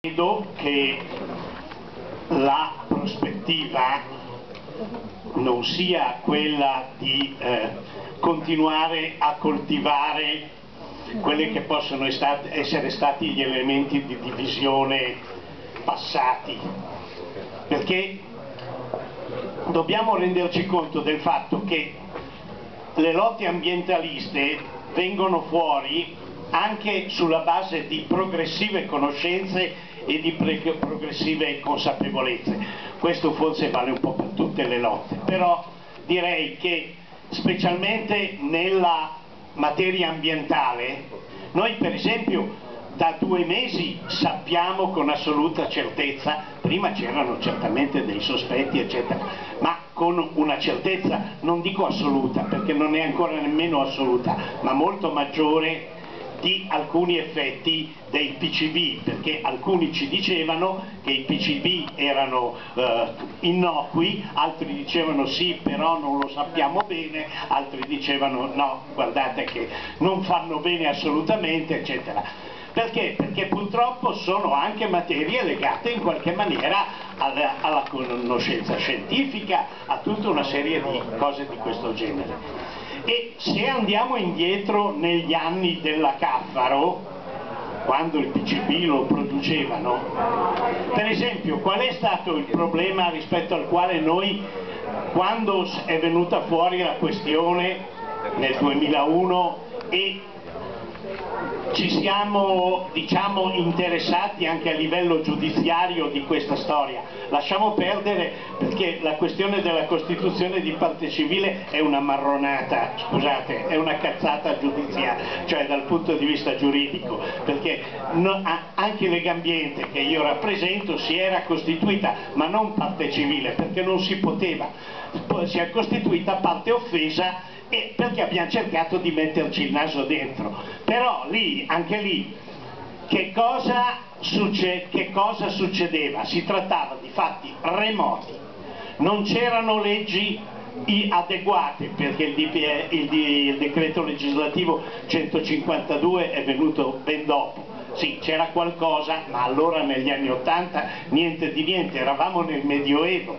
Credo che la prospettiva non sia quella di eh, continuare a coltivare quelli che possono essere stati gli elementi di divisione passati, perché dobbiamo renderci conto del fatto che le lotte ambientaliste vengono fuori anche sulla base di progressive conoscenze e di progressive consapevolezze. Questo forse vale un po' per tutte le lotte, però direi che specialmente nella materia ambientale, noi per esempio da due mesi sappiamo con assoluta certezza, prima c'erano certamente dei sospetti eccetera, ma con una certezza, non dico assoluta perché non è ancora nemmeno assoluta, ma molto maggiore di alcuni effetti dei PCB, perché alcuni ci dicevano che i PCB erano eh, innocui, altri dicevano sì però non lo sappiamo bene, altri dicevano no, guardate che non fanno bene assolutamente, eccetera. Perché? Perché purtroppo sono anche materie legate in qualche maniera alla, alla conoscenza scientifica, a tutta una serie di cose di questo genere. E se andiamo indietro negli anni della Caffaro, quando il PCB lo producevano, per esempio qual è stato il problema rispetto al quale noi, quando è venuta fuori la questione nel 2001 e ci siamo diciamo, interessati anche a livello giudiziario di questa storia. Lasciamo perdere perché la questione della Costituzione di parte civile è una marronata, scusate, è una cazzata giudiziaria, cioè dal punto di vista giuridico, perché no, anche Legambiente che io rappresento si era costituita, ma non parte civile, perché non si poteva, si è costituita parte offesa e perché abbiamo cercato di metterci il naso dentro. Però lì, anche lì, che cosa, succe che cosa succedeva? Si trattava di fatti remoti, non c'erano leggi adeguate perché il, DPE, il, il, decreto legislativo 152 è venuto ben dopo. Sì, c'era qualcosa, ma allora negli anni 80 niente di niente, eravamo nel Medioevo.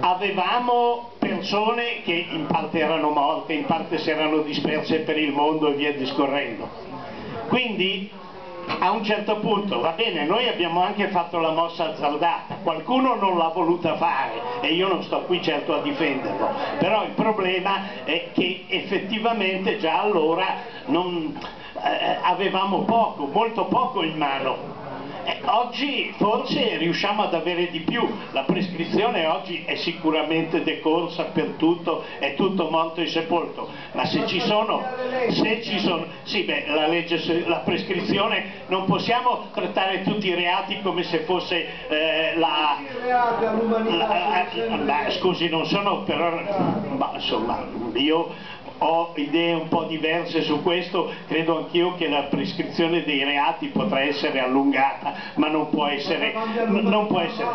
Avevamo persone che in parte erano morte, in parte si erano disperse per il mondo e via discorrendo. Quindi a un certo punto, va bene, noi abbiamo anche fatto la mossa azzardata, qualcuno non l'ha voluta fare e io non sto qui certo a difenderlo, però il problema è che effettivamente già allora non, eh, avevamo poco, molto poco in mano eh, oggi forse riusciamo ad avere di più, la prescrizione oggi è sicuramente decorsa per tutto, è tutto molto insepolto, ma se ci sono, se ci sono sì beh, la, legge, la prescrizione non possiamo trattare tutti i reati come se fosse eh, la, la, la, scusi non sono però, ma insomma io ho idee un po' diverse su questo, credo anch'io che la prescrizione dei reati potrà essere allungata, ma non può essere... Non può essere.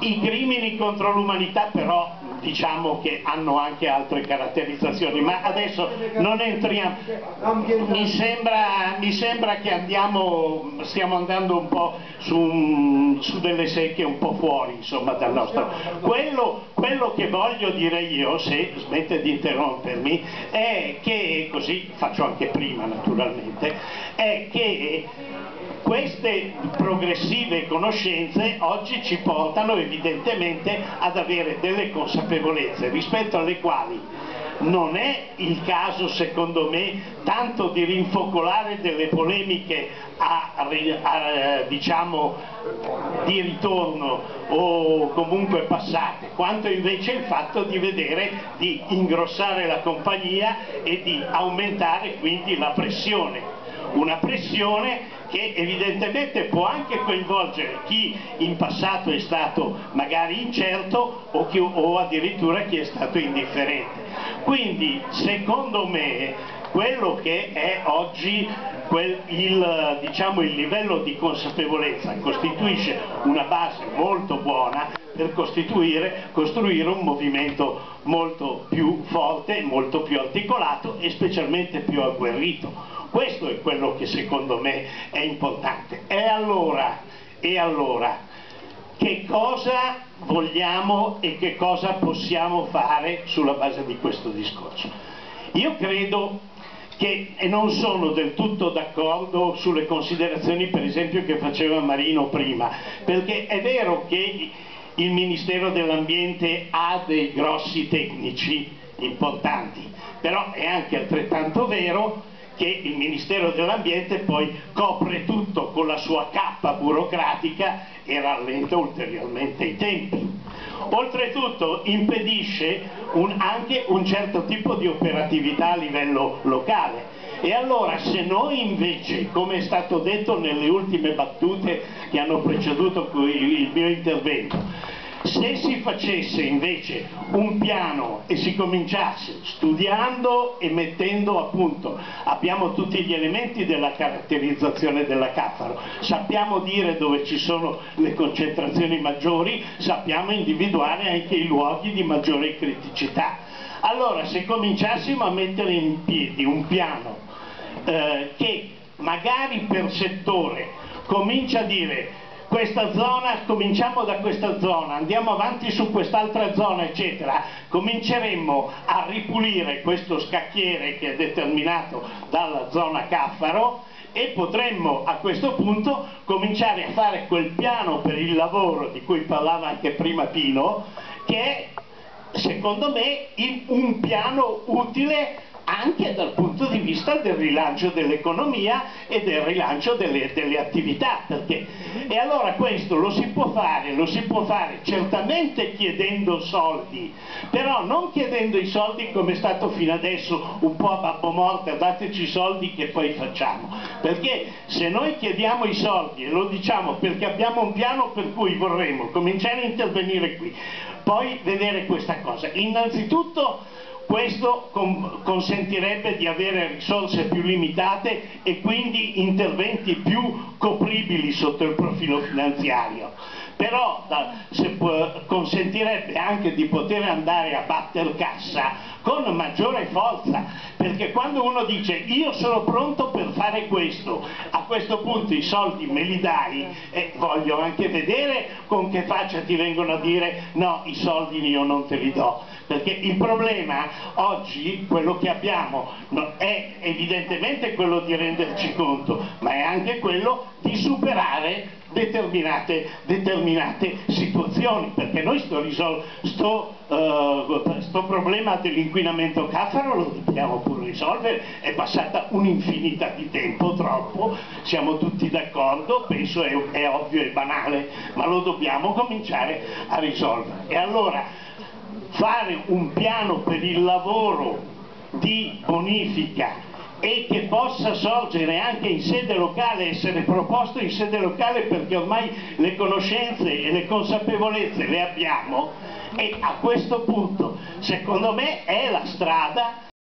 I crimini contro l'umanità però diciamo che hanno anche altre caratterizzazioni, ma adesso non entriamo, mi sembra, mi sembra che andiamo, stiamo andando un po' su, su, delle secche un po' fuori insomma dal nostro. Quello, quello che voglio dire io, se smette di interrompermi, è che, così faccio anche prima naturalmente, è che queste progressive conoscenze oggi ci portano evidentemente ad avere delle consapevolezze rispetto alle quali non è il caso secondo me tanto di rinfocolare delle polemiche a, a, diciamo, di ritorno o comunque passate, quanto invece il fatto di vedere di ingrossare la compagnia e di aumentare quindi la pressione una pressione che evidentemente può anche coinvolgere chi in passato è stato magari incerto o, chi, o addirittura chi è stato indifferente. Quindi secondo me quello che è oggi quel, il, diciamo, il livello di consapevolezza costituisce una base molto buona per costruire un movimento molto più forte, molto più articolato e specialmente più agguerrito. Questo è quello che secondo me è importante. E allora, e allora che cosa vogliamo e che cosa possiamo fare sulla base di questo discorso? Io credo che, non sono del tutto d'accordo sulle considerazioni per esempio che faceva Marino prima, perché è vero che il Ministero dell'Ambiente ha dei grossi tecnici importanti, però è anche altrettanto vero che il Ministero dell'Ambiente poi copre tutto con la sua cappa burocratica e rallenta ulteriormente i tempi. Oltretutto impedisce un, anche un certo tipo di operatività a livello locale. E allora se noi invece, come è stato detto nelle ultime battute che hanno preceduto il mio intervento, se si facesse invece un piano e si cominciasse studiando e mettendo a punto, abbiamo tutti gli elementi della caratterizzazione della Caffaro, sappiamo dire dove ci sono le concentrazioni maggiori, sappiamo individuare anche i luoghi di maggiore criticità. Allora se cominciassimo a mettere in piedi un piano eh, che magari per settore comincia a dire questa zona, cominciamo da questa zona, andiamo avanti su quest'altra zona, eccetera, cominceremmo a ripulire questo scacchiere che è determinato dalla zona Caffaro e potremmo a questo punto cominciare a fare quel piano per il lavoro di cui parlava anche prima Pino, che è secondo me un piano utile anche dal punto di vista del rilancio dell'economia e del rilancio delle, delle, attività perché e allora questo lo si può fare lo si può fare certamente chiedendo soldi però non chiedendo i soldi come è stato fino adesso un po' a babbo morta dateci i soldi che poi facciamo. Perché se noi chiediamo i soldi e lo diciamo perché abbiamo un piano per cui vorremmo cominciare a intervenire qui poi vedere questa cosa. Innanzitutto questo consentirebbe di avere risorse più limitate e quindi interventi più copribili sotto il profilo finanziario. Però consentirebbe anche di poter andare a batter cassa con maggiore forza, perché quando uno dice io sono pronto per fare questo, a questo punto i soldi me li dai e voglio anche vedere con che faccia ti vengono a dire no, i soldi io non te li do, perché il problema oggi, quello che abbiamo, è evidentemente quello di renderci conto, ma è anche quello di superare determinate, determinate situazioni, perché noi sto, sto, uh, sto problema dell'inquinamento caffaro lo dobbiamo pure risolvere, è passata un'infinità di tempo, troppo, siamo tutti d'accordo, penso è, è ovvio e banale, ma lo dobbiamo cominciare a risolvere. E allora fare un piano per il lavoro di bonifica e che possa sorgere anche in sede locale, essere proposto in sede locale perché ormai le conoscenze e le consapevolezze le abbiamo e a questo punto secondo me è la strada